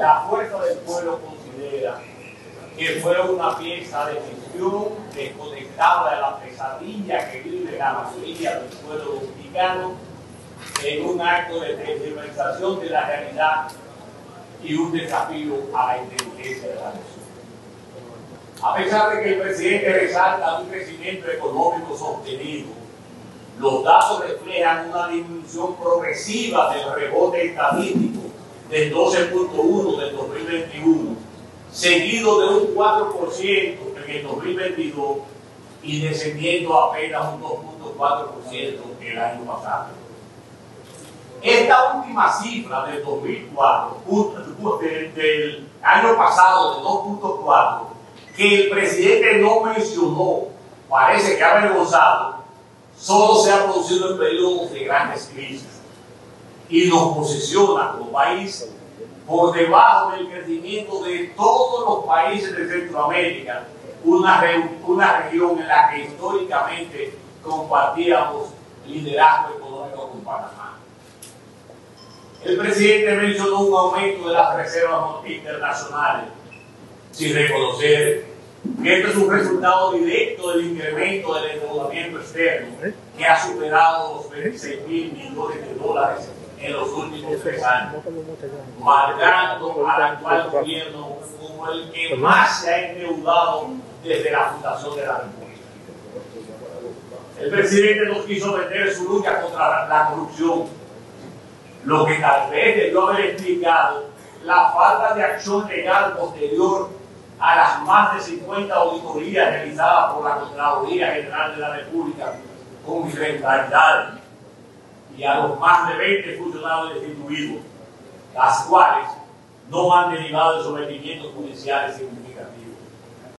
la fuerza del pueblo considera que fue una pieza de ficción desconectada de la pesadilla que vive la mayoría del pueblo dominicano en un acto de tergiversación de la realidad y un desafío a la inteligencia de la nación. A pesar de que el presidente resalta un crecimiento económico sostenido, los datos reflejan una disminución progresiva del rebote estadístico del 12.1 del 2021, seguido de un 4% en el 2022 y descendiendo apenas un 2.4% el año pasado. Esta última cifra del 2004, del, año pasado de 2.4, que el presidente no mencionó, parece que ha avergonzado, solo se ha producido en periodos de grandes crisis y nos posiciona como país por debajo del crecimiento de todos los países de Centroamérica, una, una región en la que históricamente compartíamos liderazgo económico con Panamá. El presidente mencionó un aumento de las reservas internacionales, sin reconocer que esto es un resultado directo del incremento del endeudamiento externo, que ha superado los 26 mil millones de dólares en los últimos tres años, marcando al actual gobierno como el que más se ha endeudado desde la fundación de la República. El presidente nos quiso vender su lucha contra la corrupción, lo que tal vez debió haber explicado la falta de acción legal posterior a las más de 50 auditorías realizadas por la Contraloría General de la República con irregularidades y a los más de 20 funcionarios destituidos, las cuales no han derivado de sometimientos judiciales